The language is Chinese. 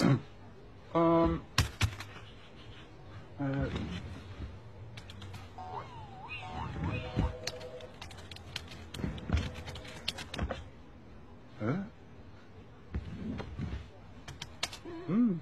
um, uh, huh? Hmm.